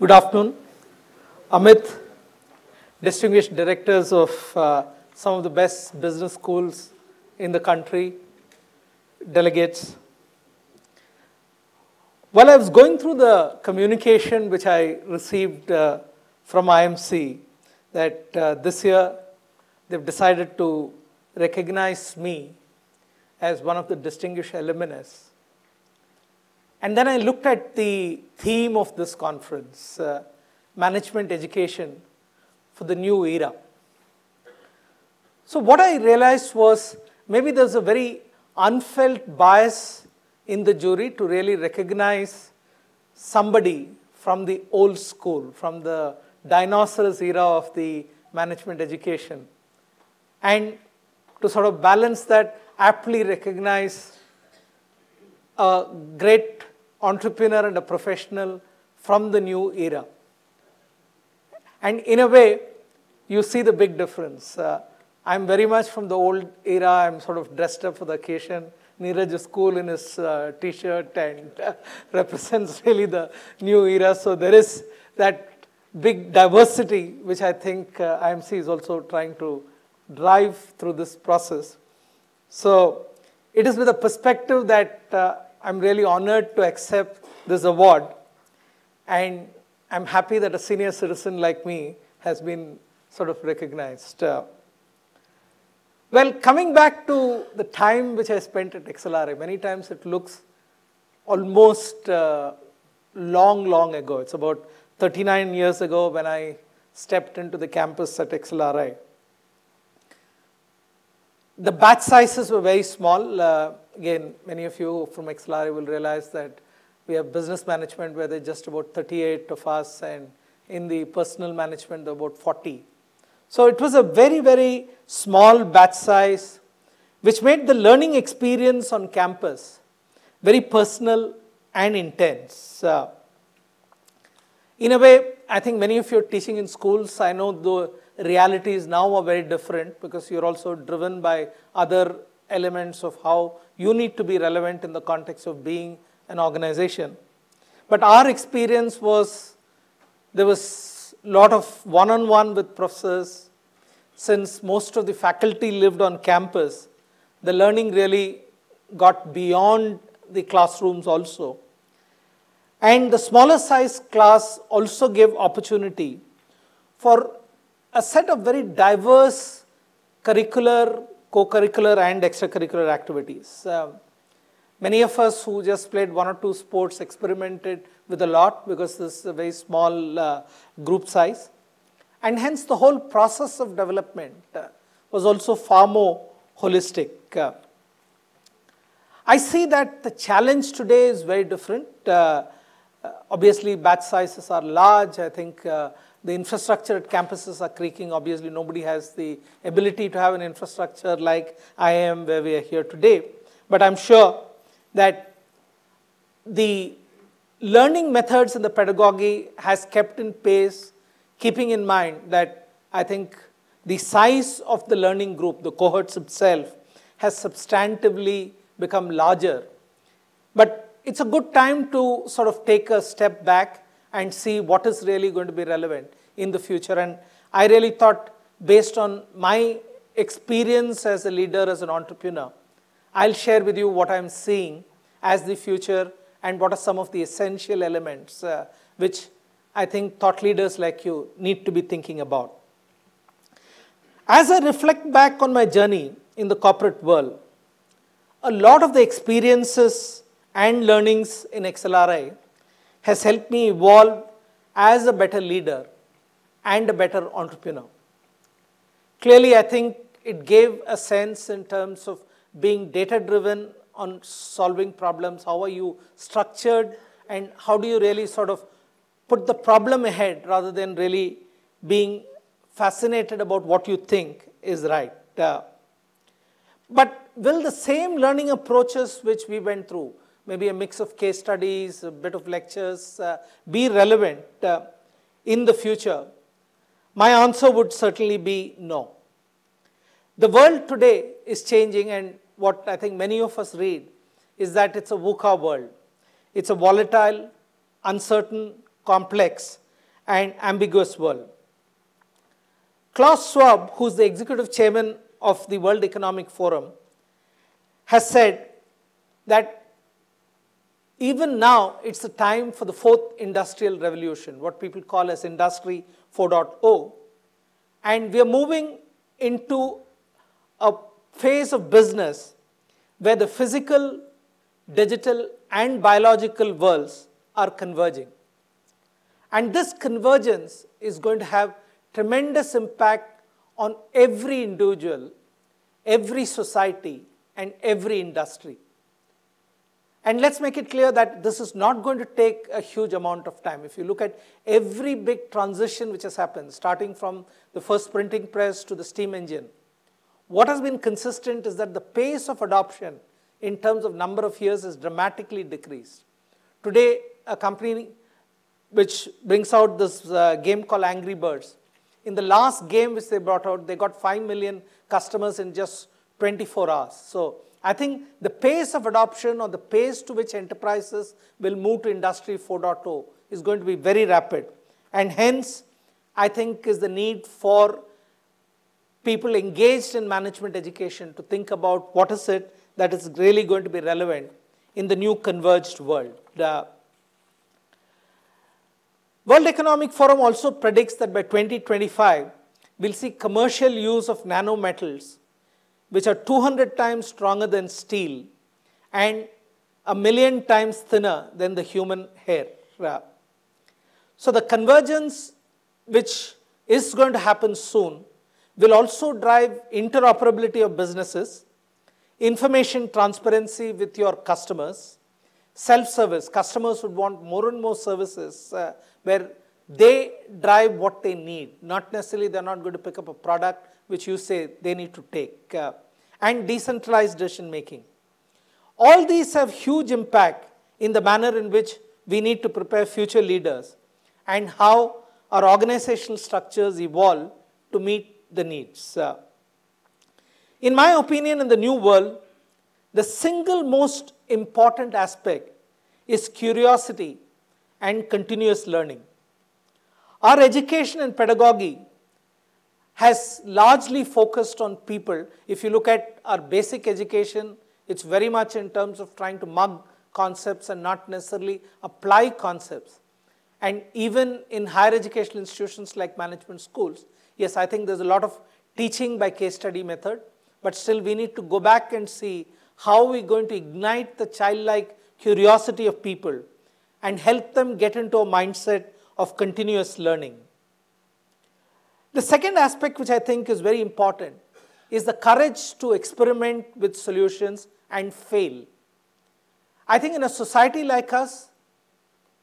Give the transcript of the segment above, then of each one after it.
Good afternoon. Amit, distinguished directors of uh, some of the best business schools in the country, delegates. While I was going through the communication which I received uh, from IMC, that uh, this year they've decided to recognize me as one of the distinguished alumnus. And then I looked at the theme of this conference, uh, management education for the new era. So what I realized was maybe there's a very unfelt bias in the jury to really recognize somebody from the old school, from the dinosaurs era of the management education. And to sort of balance that, aptly recognize a great entrepreneur and a professional from the new era. And in a way, you see the big difference. Uh, I'm very much from the old era. I'm sort of dressed up for the occasion. Neeraj is cool in his uh, t-shirt and uh, represents really the new era. So there is that big diversity, which I think uh, IMC is also trying to drive through this process. So it is with a perspective that uh, I'm really honored to accept this award. And I'm happy that a senior citizen like me has been sort of recognized. Uh, well, coming back to the time which I spent at XLRI, many times it looks almost uh, long, long ago. It's about 39 years ago when I stepped into the campus at XLRI. The batch sizes were very small. Uh, again, many of you from XLRI will realize that we have business management where there are just about 38 of us, and in the personal management, there are about 40. So it was a very, very small batch size, which made the learning experience on campus very personal and intense. Uh, in a way, I think many of you are teaching in schools. I know the realities now are very different because you're also driven by other elements of how you need to be relevant in the context of being an organization. But our experience was there was a lot of one on one with professors. Since most of the faculty lived on campus, the learning really got beyond the classrooms also. And the smaller size class also gave opportunity for a set of very diverse curricular, co-curricular and extracurricular activities. Uh, many of us who just played one or two sports experimented with a lot because this is a very small uh, group size. And hence the whole process of development uh, was also far more holistic. Uh, I see that the challenge today is very different. Uh, uh, obviously, batch sizes are large. I think uh, the infrastructure at campuses are creaking. Obviously, nobody has the ability to have an infrastructure like IIM where we are here today. But I'm sure that the learning methods and the pedagogy has kept in pace, keeping in mind that I think the size of the learning group, the cohorts itself, has substantively become larger. But it's a good time to sort of take a step back and see what is really going to be relevant in the future. And I really thought, based on my experience as a leader, as an entrepreneur, I'll share with you what I'm seeing as the future and what are some of the essential elements uh, which I think thought leaders like you need to be thinking about. As I reflect back on my journey in the corporate world, a lot of the experiences and learnings in XLRI has helped me evolve as a better leader and a better entrepreneur. Clearly, I think it gave a sense in terms of being data driven on solving problems. How are you structured and how do you really sort of put the problem ahead rather than really being fascinated about what you think is right. Uh, but will the same learning approaches which we went through, maybe a mix of case studies, a bit of lectures, uh, be relevant uh, in the future? My answer would certainly be no. The world today is changing, and what I think many of us read is that it's a VUCA world. It's a volatile, uncertain, complex, and ambiguous world. Klaus Schwab, who's the executive chairman of the World Economic Forum, has said that even now it's the time for the fourth industrial revolution, what people call as Industry 4.0. And we are moving into a phase of business where the physical, digital, and biological worlds are converging. And this convergence is going to have tremendous impact on every individual, every society, and every industry. And let's make it clear that this is not going to take a huge amount of time. If you look at every big transition which has happened, starting from the first printing press to the steam engine, what has been consistent is that the pace of adoption in terms of number of years has dramatically decreased. Today, a company which brings out this uh, game called Angry Birds, in the last game which they brought out, they got 5 million customers in just 24 hours. So I think the pace of adoption or the pace to which enterprises will move to Industry 4.0 is going to be very rapid. And hence, I think is the need for people engaged in management education to think about what is it that is really going to be relevant in the new converged world. The World Economic Forum also predicts that by 2025, we'll see commercial use of nanometals which are 200 times stronger than steel and a million times thinner than the human hair. So the convergence which is going to happen soon will also drive interoperability of businesses, information transparency with your customers, self-service. Customers would want more and more services uh, where they drive what they need. Not necessarily they're not going to pick up a product which you say they need to take, uh, and decentralized decision making. All these have huge impact in the manner in which we need to prepare future leaders and how our organizational structures evolve to meet the needs. Uh, in my opinion, in the new world, the single most important aspect is curiosity and continuous learning. Our education and pedagogy has largely focused on people. If you look at our basic education, it's very much in terms of trying to mug concepts and not necessarily apply concepts. And even in higher educational institutions like management schools, yes, I think there's a lot of teaching by case study method, but still we need to go back and see how we're going to ignite the childlike curiosity of people and help them get into a mindset of continuous learning. The second aspect, which I think is very important, is the courage to experiment with solutions and fail. I think in a society like us,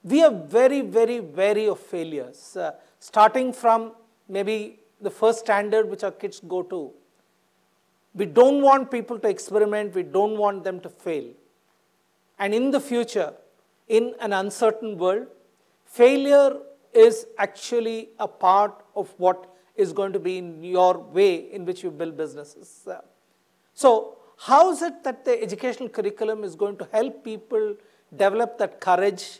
we are very, very wary of failures, uh, starting from maybe the first standard which our kids go to. We don't want people to experiment, we don't want them to fail. And in the future, in an uncertain world, failure is actually a part of what is going to be in your way in which you build businesses. So, how is it that the educational curriculum is going to help people develop that courage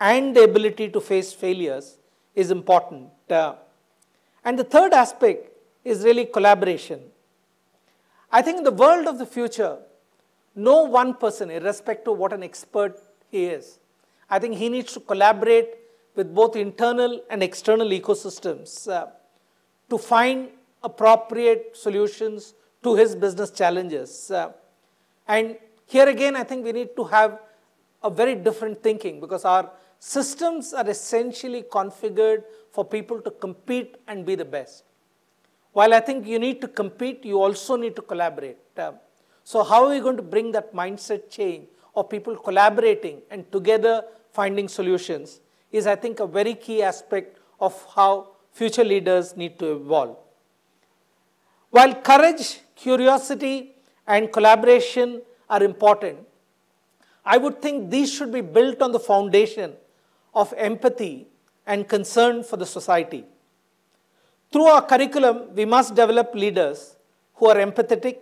and the ability to face failures is important. Uh, and the third aspect is really collaboration. I think in the world of the future, no one person, irrespective of what an expert he is, I think he needs to collaborate with both internal and external ecosystems. Uh, to find appropriate solutions to his business challenges. Uh, and here again, I think we need to have a very different thinking because our systems are essentially configured for people to compete and be the best. While I think you need to compete, you also need to collaborate. Uh, so, how are we going to bring that mindset change of people collaborating and together finding solutions is, I think, a very key aspect of how future leaders need to evolve. While courage, curiosity, and collaboration are important, I would think these should be built on the foundation of empathy and concern for the society. Through our curriculum, we must develop leaders who are empathetic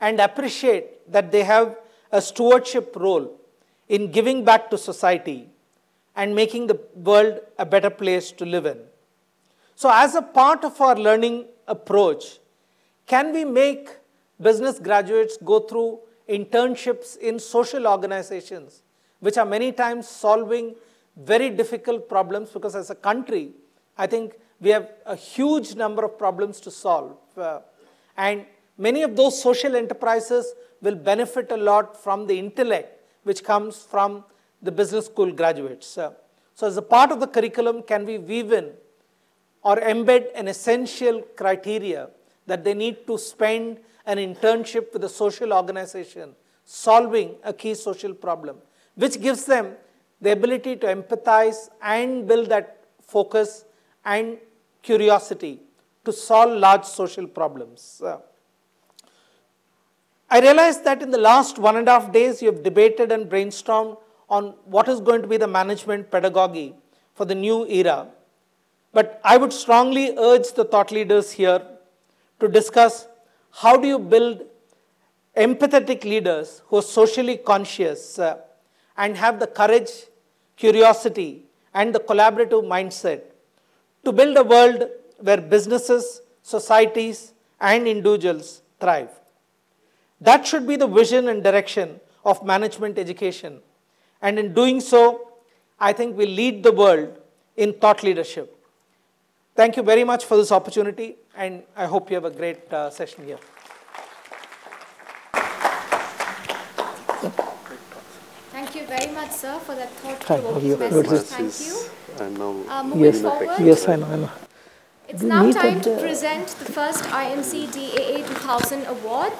and appreciate that they have a stewardship role in giving back to society and making the world a better place to live in. So, as a part of our learning approach, can we make business graduates go through internships in social organizations, which are many times solving very difficult problems because as a country, I think we have a huge number of problems to solve. Uh, and many of those social enterprises will benefit a lot from the intellect which comes from the business school graduates. Uh, so as a part of the curriculum, can we weave in or embed an essential criteria that they need to spend an internship with a social organization solving a key social problem, which gives them the ability to empathize and build that focus and curiosity to solve large social problems. Uh, I realize that in the last one and a half days, you have debated and brainstormed on what is going to be the management pedagogy for the new era. But I would strongly urge the thought leaders here to discuss how do you build empathetic leaders who are socially conscious uh, and have the courage, curiosity, and the collaborative mindset to build a world where businesses, societies, and individuals thrive. That should be the vision and direction of management education. And in doing so, I think we lead the world in thought leadership. Thank you very much for this opportunity, and I hope you have a great uh, session here. Thank you very much, sir, for that thought-provoking message. Thank you. And now Uh, moving Yes, forward, yes, I know, I know. it's We now time to present the first IMC DAA 2000 award.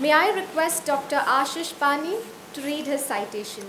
May I request Dr. Ashish Pani to read his citation?